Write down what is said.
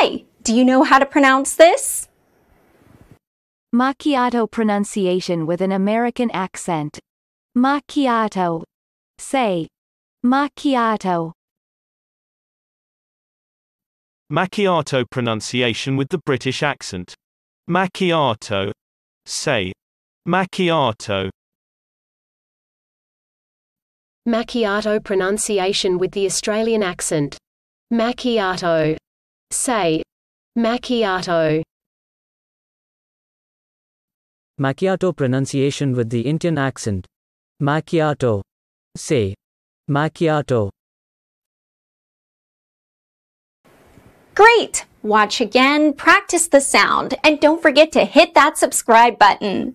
Hi, do you know how to pronounce this? Macchiato pronunciation with an American accent. Macchiato. Say. Macchiato. Macchiato pronunciation with the British accent. Macchiato. Say. Macchiato. Macchiato pronunciation with the Australian accent. Macchiato. Say. Macchiato. Macchiato pronunciation with the Indian accent. Macchiato. Say. Macchiato. Great! Watch again, practice the sound, and don't forget to hit that subscribe button.